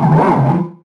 Uhum.